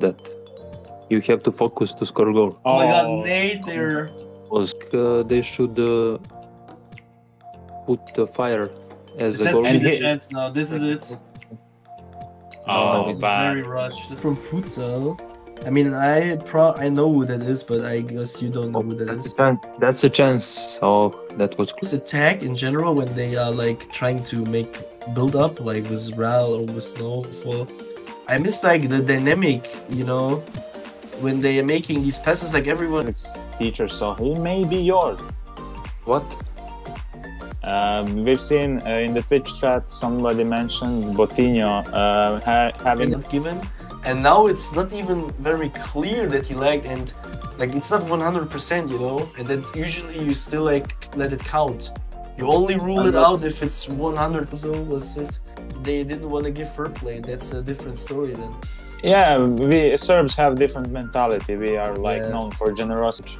that. You have to focus to score goal. Oh, my god, Nate there. Was uh, they should uh, put the fire as This a goal. to the chance now. This is it. Oh, it's bad. very rushed. This from futsal. I mean, I pro I know who that is, but I guess you don't know who that That's is. a. That's a chance. Oh, that was This attack in general when they are like trying to make build up, like with Ral or with Snowfall. I miss like the dynamic, you know, when they are making these passes. Like everyone, It's teacher, so he may be yours. what? Um, we've seen uh, in the Twitch chat somebody mentioned Botinho uh, ha- having not given, and now it's not even very clear that he lagged, and like it's not 100%, you know, and then usually you still like let it count. You only rule it out if it's 100. So was it? They didn't want to give fair play. That's a different story then. yeah. We Serbs have different mentality. We are like Yeah. known for generosity,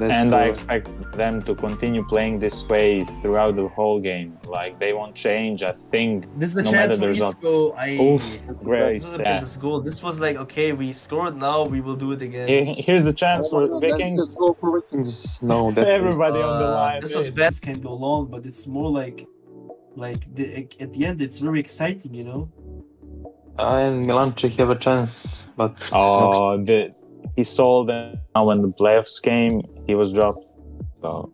That's, and I uh, expect them to continue playing this way throughout the whole game. Like they won't change. I think. This is the No chance matter for the result. Isco. I. Oof, great. This is a Yeah. this goal. This was like okay, we scored. Now we will do it again. Here's the chance for Vikings. Vikings. No, that Everybody on the Uh, line. This was best can go long, but it's more like, like the, at the end, it's very exciting, you know. and Milanche have a chance, but Oh, the he sold them now when the playoffs came. He was dropped. So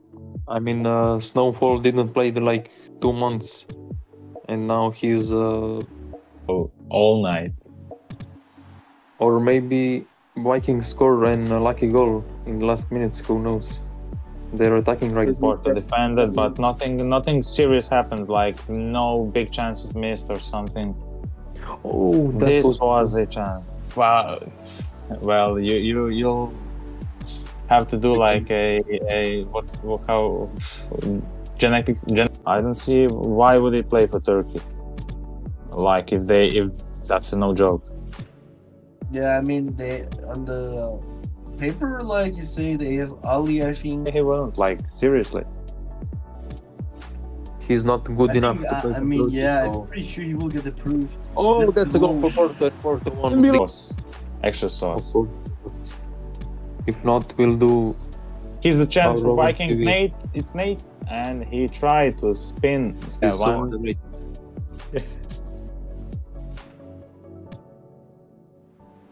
I mean, uh, Snowfall didn't play the like two months, and now he's uh, oh, all night. or maybe Vikings score and a lucky goal in the last minutes. Who knows? They're attacking right Porto defended, but mm-hmm. nothing nothing serious happens. Like no big chances missed or something. Oh, this was was, a chance. Well, well, you you you'll have to do like a a what's how genetic. Gen- I don't see why would he play for Turkey. Like if they if that's a no joke. Yeah, I mean they on the paper, like you say, they have Ali. I think. He won't like seriously. he's not good I, enough think, to uh, play I mean, Turkey, yeah, so- I'm pretty sure he will get approved. Oh, That's that's, a goal goal. for Porto. Porto one. Sauce. Extra sauce. If not, we'll do. Here's a chance for Vikings. TV. Nate, it's Nate, and he tried to spin. this Yeah, one. one.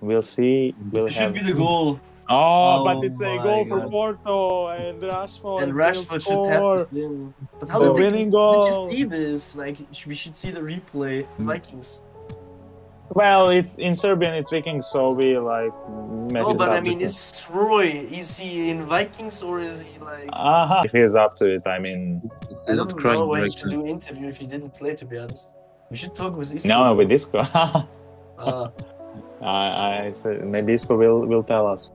We'll see. We'll It should have. be the goal. Oh, Oh but it's a my goal for Porto and Rashford. and Rashford should tap score. this in. But how The did they winning did goal. you see this? Like we should see the replay. Mm. Vikings. Well, it's in Serbian, it's Vikings, so we like mess No, it but up I mean, with is Roy? Is he in Vikings or is he like? it. Aha. If he's up to it, I mean, I don't know why he should now. do interview if he didn't play. To be honest, we should talk with Isco. no, with Isco. Uh, I, I said maybe Isco will will tell us.